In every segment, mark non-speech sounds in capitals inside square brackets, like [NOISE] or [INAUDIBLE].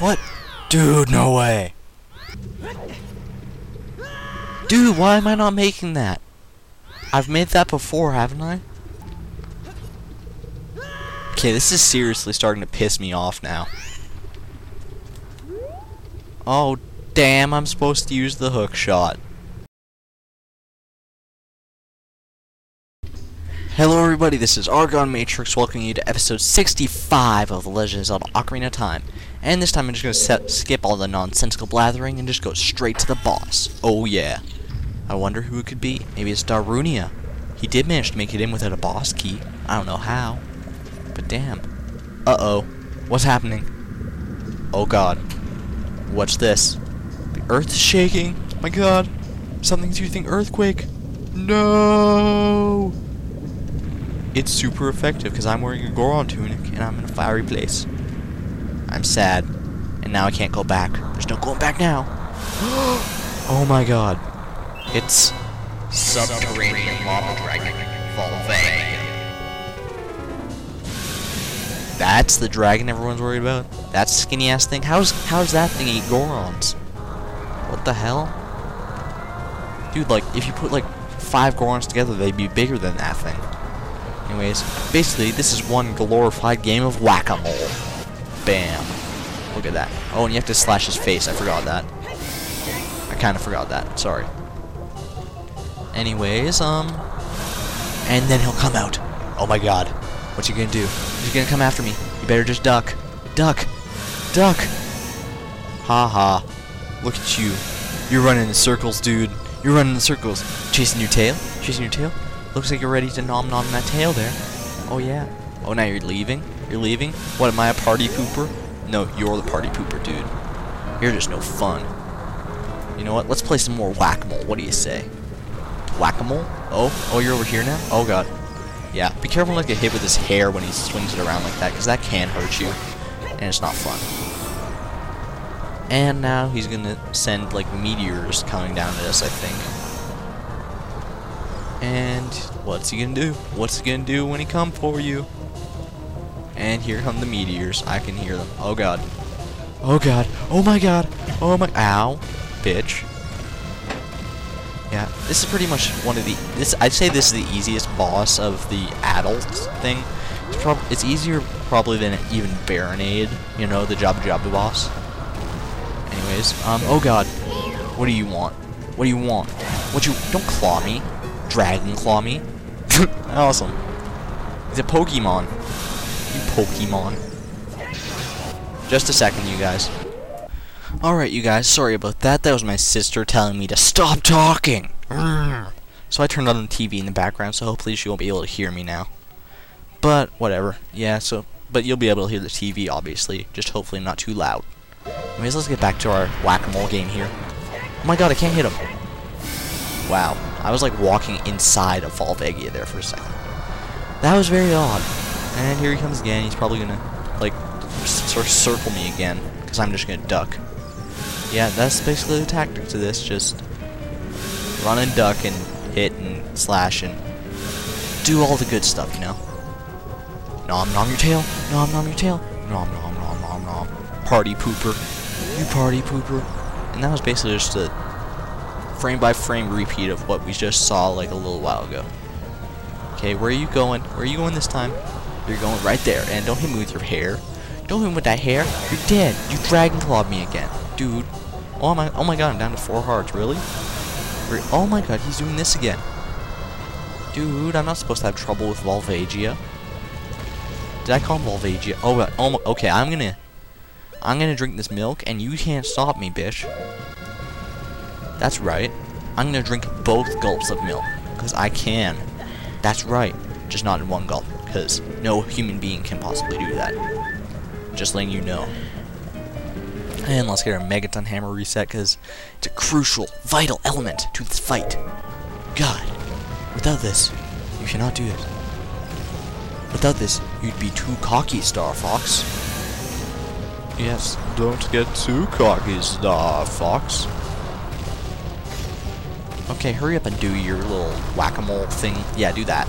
What? Dude, no way. Dude, why am I not making that? I've made that before, haven't I? Okay, this is seriously starting to piss me off now. Oh, damn, I'm supposed to use the hook shot. Hello everybody, this is Argon Matrix welcoming you to episode 65 of The Legend of Ocarina of Time. And this time I'm just going to skip all the nonsensical blathering and just go straight to the boss. Oh yeah. I wonder who it could be. Maybe it's Darunia. He did manage to make it in without a boss key. I don't know how. But damn. Uh-oh. What's happening? Oh god. What's this? The earth's shaking. My god. Something's using earthquake. No! It's super effective because I'm wearing a Goron tunic and I'm in a fiery place. I'm sad. And now I can't go back. There's no going back now. [GASPS] oh my god. It's Subterranean Lava Dragon Volvagia. That's the dragon everyone's worried about? That skinny ass thing? How's how's that thing eat Gorons? What the hell? Dude, like, if you put like five Gorons together, they'd be bigger than that thing. Anyways, basically, this is one glorified game of whack-a-mole. Bam. Look at that. Oh, and you have to slash his face. I forgot that. I kind of forgot that. Sorry. Anyways, um... And then he'll come out. Oh my god. What's he gonna do? He's gonna come after me. You better just duck. Duck! Duck! Ha ha. Look at you. You're running in circles, dude. You're running in circles. Chasing your tail? Chasing your tail? Looks like you're ready to nom nom that tail there. Oh yeah. Oh now you're leaving? You're leaving? What am I a party pooper? No, you're the party pooper, dude. You're just no fun. You know what? Let's play some more whack-a-mole. What do you say? Whack-a-mole? Oh, oh, you're over here now? Oh god. Yeah, be careful not to get hit with his hair when he swings it around like that, because that can hurt you, and it's not fun. And now he's gonna send like meteors coming down at us, I think. And what's he gonna do? What's he gonna do when he come for you? And here come the meteors. I can hear them. Oh god. Oh god. Oh my god. Oh my. Ow. Bitch. Yeah, this is pretty much one of the. This I'd say this is the easiest boss of the adult thing. It's, prob it's easier probably than even Barinade. You know, the Jabu Jabu boss. Anyways, um. Oh god. What do you want? What do you want? What you? Don't claw me. Dragon claw me. [LAUGHS] awesome. He's a Pokemon. You Pokemon. Just a second, you guys. Alright, you guys, sorry about that. That was my sister telling me to stop talking. So I turned on the TV in the background, so hopefully she won't be able to hear me now. But, whatever. Yeah, so, but you'll be able to hear the TV, obviously. Just hopefully not too loud. Anyways, let's get back to our whack-a-mole game here. Oh my god, I can't hit him. Wow. I was like walking inside of Volvagia there for a second. That was very odd. And here he comes again. He's probably gonna, like, sort of circle me again. Because I'm just gonna duck. Yeah, that's basically the tactic to this. Just run and duck and hit and slash and do all the good stuff, you know? Nom nom your tail. Nom nom your tail. Nom nom nom nom nom. Party pooper. You party pooper. And that was basically just a frame by frame repeat of what we just saw like a little while ago. Okay, where are you going? Where are you going this time? You're going right there. And don't hit me with your hair. Don't hit me with that hair. You're dead. You dragon clawed me again. Dude. Oh my oh my god, I'm down to four hearts, really? Oh my god, he's doing this again. Dude, I'm not supposed to have trouble with Volvagia. Did I call him Volvagia? Oh, oh okay, I'm gonna I'm gonna drink this milk and you can't stop me, bitch. That's right. I'm gonna drink both gulps of milk. Because I can. That's right. Just not in one gulp. Because no human being can possibly do that. Just letting you know. And let's get our Megaton Hammer reset because it's a crucial, vital element to this fight. God, without this, you cannot do it. Without this, you'd be too cocky, Star Fox. Yes, don't get too cocky, Star Fox. Okay, hurry up and do your little whack-a-mole thing. Yeah, do that.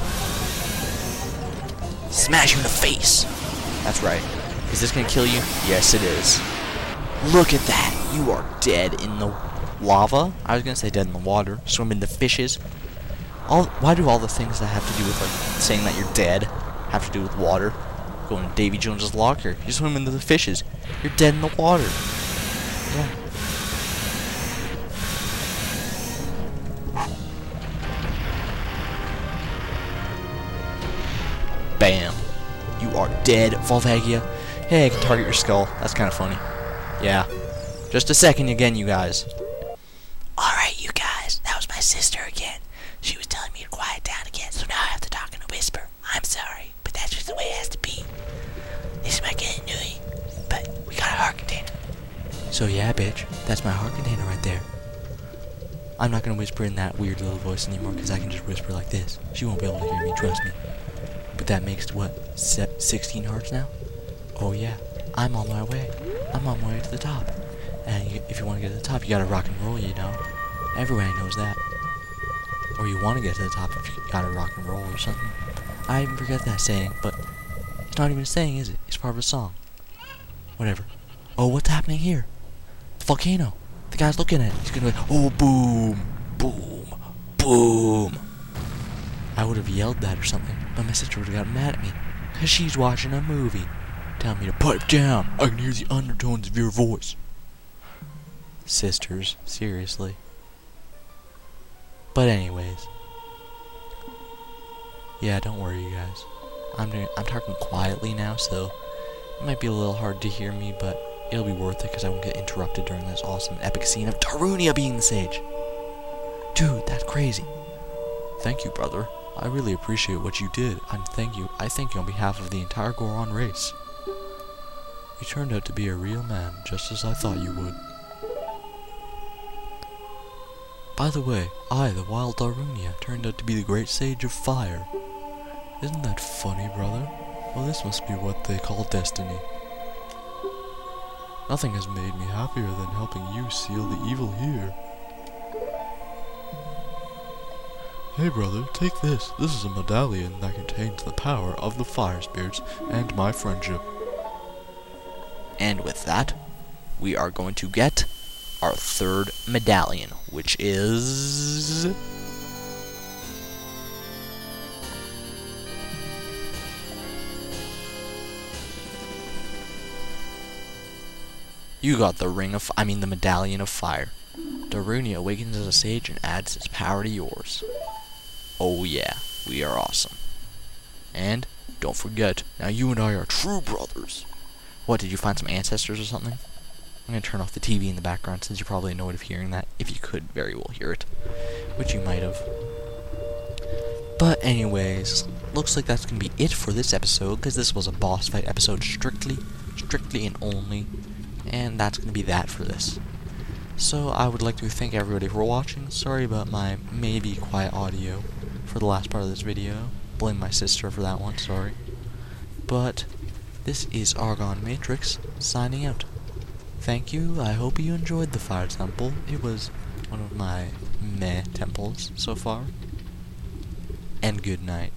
Smash you in the face! That's right. Is this gonna kill you? Yes, it is. Look at that! You are dead in the lava. I was gonna say dead in the water. Swim in the fishes. All why do all the things that have to do with like saying that you're dead have to do with water? Going to Davy Jones's locker. You swim into the fishes. You're dead in the water. Yeah. Bam. You are dead, Volvagia. Hey, I can target your skull. That's kind of funny. Yeah. Just a second again, you guys. Alright, you guys, that was my sister again. She was telling me to quiet down again, so now I have to talk in a whisper. I'm sorry, but that's just the way it has to be. This might get annoying, but we got a heart container. So yeah, bitch, that's my heart container right there. I'm not gonna whisper in that weird little voice anymore because I can just whisper like this. She won't be able to hear me, trust me. But that makes what, se- 16 hearts now? Oh yeah, I'm on my way. I'm on my way to the top. And you, if you want to get to the top, you gotta rock and roll, you know. Everybody knows that. Or you want to get to the top if you gotta rock and roll or something. I even forget that saying, but it's not even a saying, is it? It's part of a song. Whatever. Oh, what's happening here? The volcano. The guy's looking at it. He's gonna go, oh, boom, boom, boom. I would have yelled that or something, but my sister would have gotten mad at me. Because she's watching a movie. Telling me to pipe down. I can hear the undertones of your voice. Sisters, seriously. But anyways. Yeah, don't worry, you guys. I'm doing, I'm talking quietly now, so it might be a little hard to hear me, but it'll be worth it because I won't get interrupted during this awesome epic scene of Darunia being the sage. Dude, that's crazy. Thank you, brother. I really appreciate what you did, and thank you. I thank you on behalf of the entire Goron race. You turned out to be a real man, just as I thought you would. By the way, I, the wild Darunia, turned out to be the great sage of fire. Isn't that funny, brother? Well, this must be what they call destiny. Nothing has made me happier than helping you seal the evil here. Hey brother, take this. This is a medallion that contains the power of the fire spirits and my friendship. And with that, we are going to get our third medallion, which is... You got the ring of, I mean the medallion of fire. Darunia awakens as a sage and adds his power to yours. Oh yeah, we are awesome. And don't forget, now you and I are true brothers. What, did you find some ancestors or something? I'm gonna turn off the TV in the background since you're probably annoyed of hearing that, if you could very well hear it. Which you might have. But anyways, looks like that's gonna be it for this episode, because this was a boss fight episode strictly, strictly and only. And that's gonna be that for this. So I would like to thank everybody for watching. Sorry about my maybe quiet audio for the last part of this video. Blame my sister for that one, sorry. But this is Argon Matrix signing out. Thank you. I hope you enjoyed the Fire Temple. It was one of my meh temples so far. And good night.